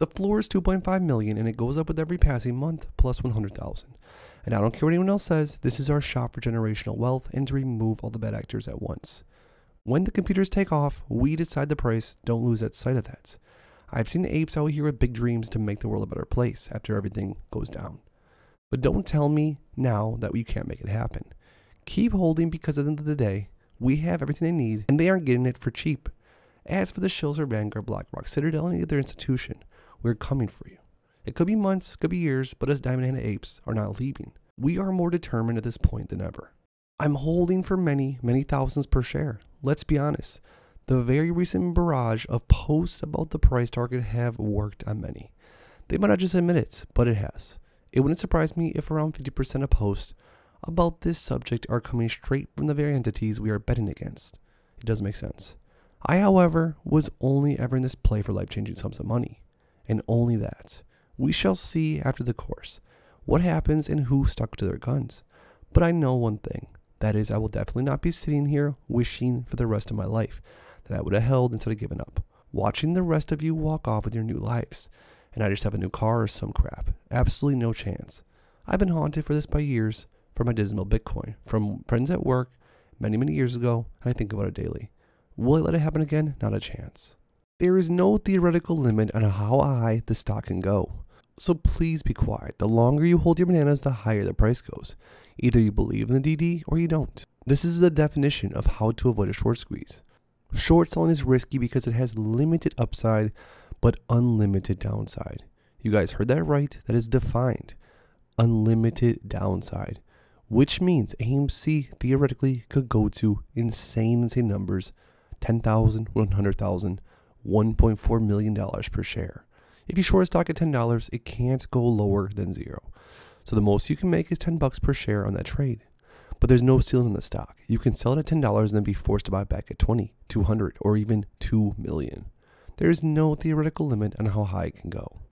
The floor is 2.5 million and it goes up with every passing month plus 100,000. And I don't care what anyone else says, this is our shop for generational wealth and to remove all the bad actors at once. When the computers take off, we decide the price, don't lose that sight of that. I've seen the apes out here with big dreams to make the world a better place after everything goes down. But don't tell me now that you can't make it happen. Keep holding because at the end of the day, we have everything they need and they aren't getting it for cheap. As for the Shills or Vanguard, BlackRock, Citadel, and any other institution, we're coming for you. It could be months, could be years, but us Diamond Hand apes are not leaving. We are more determined at this point than ever. I'm holding for many, many thousands per share. Let's be honest. The very recent barrage of posts about the price target have worked on many. They might not just admit it, but it has. It wouldn't surprise me if around 50% of posts about this subject are coming straight from the very entities we are betting against. It does make sense. I, however, was only ever in this play for life changing sums of money, and only that. We shall see after the course what happens and who stuck to their guns. But I know one thing that is, I will definitely not be sitting here wishing for the rest of my life that I would have held instead of given up. Watching the rest of you walk off with your new lives, and I just have a new car or some crap. Absolutely no chance. I've been haunted for this by years for my dismal Bitcoin from friends at work many, many years ago, and I think about it daily. Will I let it happen again? Not a chance. There is no theoretical limit on how high the stock can go. So please be quiet. The longer you hold your bananas, the higher the price goes. Either you believe in the DD or you don't. This is the definition of how to avoid a short squeeze. Short selling is risky because it has limited upside but unlimited downside. You guys heard that right? That is defined. Unlimited downside, which means AMC theoretically could go to insane, insane numbers 10,000, 100,000, $1.4 million per share. If you short a stock at $10, it can't go lower than zero. So the most you can make is 10 bucks per share on that trade. But there's no ceiling on the stock. You can sell it at $10 and then be forced to buy back at 20, 200, or even 2 million. There is no theoretical limit on how high it can go.